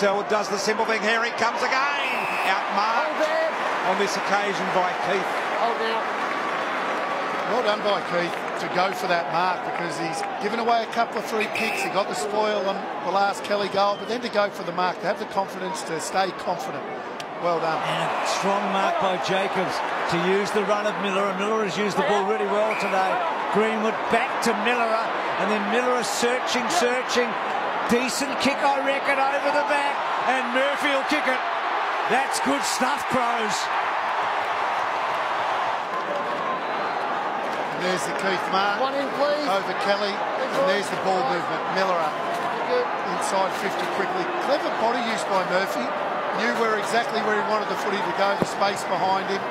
Selwood does the simple thing. Here he comes again. Outmarked on this occasion by Keath. Well done by Keath to go for that mark because he's given away a couple of free kicks. He got the spoil on the last Kelly goal, but then to go for the mark, to have the confidence to stay confident. Well done. And a strong mark by Jacobs to use the run of Miller. And Miller has used the ball really well today. Greenwood back to Miller, and then Miller is searching, searching. Decent kick, I reckon, over the back. And Murphy will kick it. That's good stuff, Crows. And there's the Keath mark. One in, please. Over Kelly. And there's the ball movement. Miller up. Inside 50 quickly. Clever body use by Murphy. Knew where exactly where he wanted the footy to go, the space behind him.